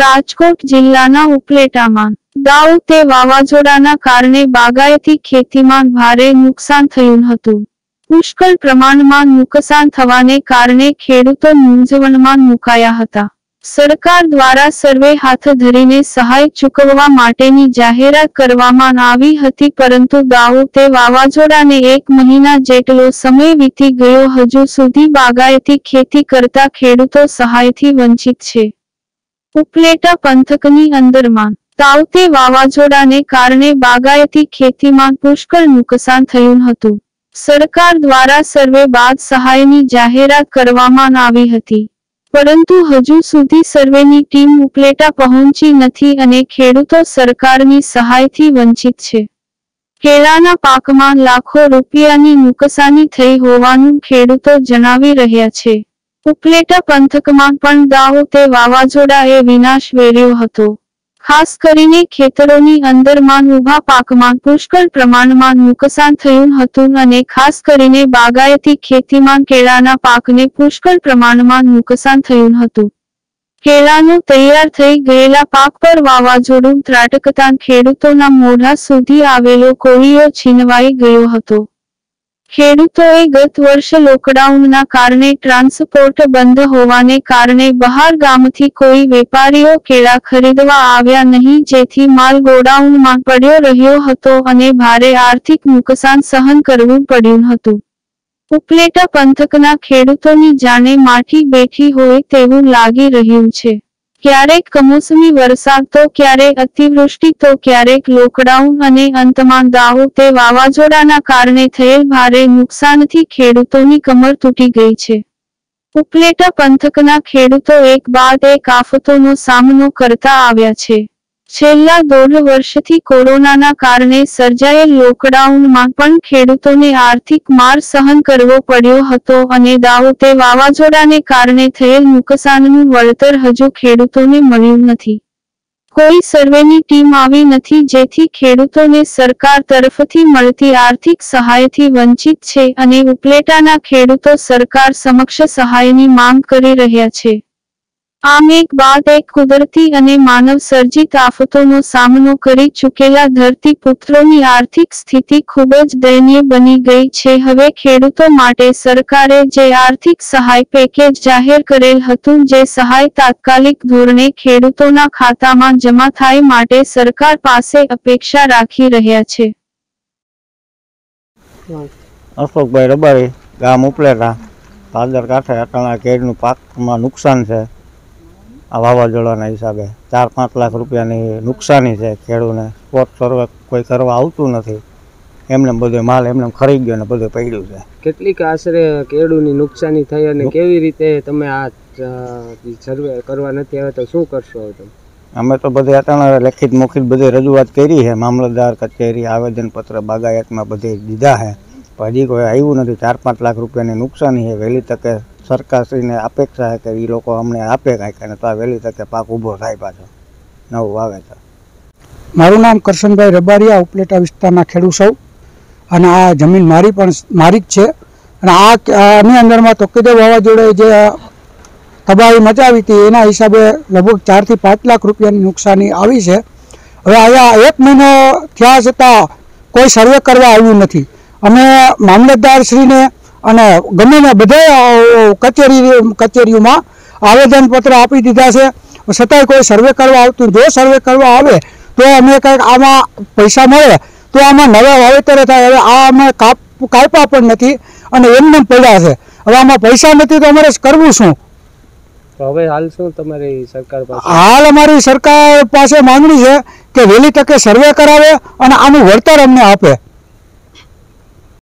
રાજકોટ જિલ્લાના ઉપલેટામાં. દાઉ તે વાવાઝોડાના કારણે બાગાયતી ખેતીમાં ભારે નુકસાન થયું હતું. પુષ્કળ પ્રમાણમાં નુકસાન થવાને કારણે ખેડૂતો મૂંઝવણમાં મુકાયા હતા. સરકાર દ્વારા સર્વે હાથ ધરીને સહાય ચૂકવવા માટેની જાહેરાત કરવામાં આવી હતી પરંતુ દાઉ તે વાવાઝોડાને એક મહિના જેટલો સમય વીતી ગયો હજુ સુધી બાગાયતી ખેતી કરતા ખેડૂતો સહાયથી વંચિત છે. ઉપલેટા પંથકની અંદરમાં તાવતે વાવાઝોડાને કારણે બાગાયતી ખેતીમાં પુષ્કળ નુકસાન થયું હતું. સરકાર દ્વારા સર્વે બાદ સહાયની જાહેરાત કરવામાં આવી હતી. પરંતુ હજુ સુધી સર્વેની ટીમ ઉપલેટા પહોંચી નથી અને ખેડૂતો સરકારની સહાયથી વંચિત છે. કેળાના પાકમાં લાખો રૂપિયાની નુકસાની થઈ હોવાનું ખેડૂતો જણાવી રહ્યા છે. ઉપલેટા પંથકમાં પણ દાવો તે વાવાઝોડાએ વિનાશ વેર્યો હતો. ખાસ કરીને ખેતરોની અંદરમાં ઊભા પાકમાં પુષ્કળ પ્રમાણમાં નુકસાન થયું હતું અને ખાસ કરીને બાગાયતી ખેતીમાં કેળાના પાકને પુષ્કળ પ્રમાણમાં નુકસાન થયું હતું. કેળાનું તૈયાર થઈ ગયેલા પાક પર વાવાઝોડું ત્રાટકતાં ખેડૂતોના મોઢા સુધી આવેલો કોળીઓ છીનવાઈ ગયો હતો. ખેડૂતોએ ગત વર્ષ લોકડાઉનના કારણે ટ્રાન્સપોર્ટ બંધ હોવાને કારણે બહાર ગામથી કોઈ વેપારીઓ કેળા ખરીદવા આવ્યા નહીં, જેથી માલ ગોડાઉનમાં પડ્યો રહ્યો હતો અને ભારે આર્થિક નુકસાન સહન કરવું પડ્યું હતું. ઉપલેટા પંથકના ખેડૂતોની જાણે માઠી બેઠી હોય તેવું લાગી રહ્યું છે. ક્યારેક કમોસમી વરસાદ તો ક્યારેક અતિવૃષ્ટિ તો ક્યારેક લોકડાઉન અને અંતમાં દાવો તે વાવાઝોડાના કારણે થયેલ ભારે નુકસાનથી ખેડૂતોની કમર તૂટી ગઈ છે. ઉપલેટા પંથકના ખેડૂતો એક બાદ એક આફતોનો સામનો કરતા આવ્યા છે. છેલ્લા દોઢ વર્ષથી કોરોનાના કારણે સર્જાયેલ લોકડાઉનમાં પણ ખેડૂતોને આર્થિક માર સહન કરવો પડ્યો હતો અને દાવો તે વાવાઝોડાને કારણે થયેલ નુકસાનનું વળતર હજુ ખેડૂતોને મળ્યું નથી. કોઈ સર્વેની ટીમ આવી નથી જેથી ખેડૂતોને સરકાર તરફથી મળતી આર્થિક સહાયથી વંચિત છે અને ઉપલેટાના ખેડૂતો સરકાર સમક્ષ સહાયની માંગ કરી રહ્યા છે. આમ એક બાદ એક કુદરતી અને માનવ સર્જિત આફતોનો સામનો કરી ચૂકેલા ધરતી પુત્રોની આર્થિક સ્થિતિ ખૂબ જ દયનીય બની ગઈ છે. હવે ખેડૂતો માટે સરકારે જે આર્થિક સહાય પેકેજ જાહેર કરેલ હતું, જે સહાય તાત્કાલિક ધોરણે ખેડૂતોના ખાતામાં જમા થાય માટે સરકાર પાસે અપેક્ષા રાખી રહ્યા છે. અશોકભાઈ રબારી, ગામ ઉપલેટા પાદર કાંઠે અટાણા કેળનું પાકમાં નુકસાન છે. આ વાવાઝોડાના હિસાબે ચાર પાંચ લાખ રૂપિયાની નુકસાની છે ખેડૂને. સ્પોટ સર્વે કોઈ કરવા આવતું નથી. એમને બધો માલ એમને ખરી ગયો ને બધું પડ્યું છે. કેટલીક આશરે કેળુની નુકસાની થઈ અને કેવી રીતે તમે આ સર્વે કરવા નથી આવ્યા તો શું કરશો તમે? અમે તો બધે અટાણા લેખિત મોખિત બધી રજૂઆત કરી છે. મામલતદાર કચેરી આવેદનપત્ર બાગાયતમાં બધે દીધા છે. હજી કોઈ આવ્યું નથી. ચાર પાંચ લાખ રૂપિયાની નુકસાની છે. વહેલી તકે સરકારશ્રીને અપેક્ષા છે કે એ લોકો અમને આપે કાંઈક અને તો આ વહેલી તકે પાક ઊભો થાય પાછો. નવું વાવેતર. મારું નામ કરશનભાઈ રબારિયા, ઉપલેટા વિસ્તારના ખેડૂત સૌ. અને આ જમીન મારી પણ મારી જ છે. અને આ આની અંદરમાં તોકીદે વાવાઝોડે જે તબાહી મચાવી હતી, એના હિસાબે લગભગ ચારથી પાંચ લાખ રૂપિયાની નુકસાની આવી છે. હવે અહીંયા એક મહિનો થયા છતાં કોઈ સર્વે કરવા આવ્યું નથી. અમે મામલતદારશ્રીને અને ગમે ને બધા કચેરી કચેરીઓમાં આવેદનપત્ર આપી દીધા છે. છતાંય કોઈ સર્વે કરવા આવતું જો સર્વે કરવા આવે તો અમે કંઈક આમાં પૈસા મળે તો આમાં નવા વાવેતર થાય. હવે આ અમે કાપ કાપ્યા પણ નથી અને એમને પડ્યા છે. હવે આમાં પૈસા નથી તો અમારે કરવું શું? હવે હાલ શું તમારી સરકાર પાસે? હાલ અમારી સરકાર પાસે માંગણી છે કે વહેલી તકે સર્વે કરાવે અને આનું વળતર અમને આપે.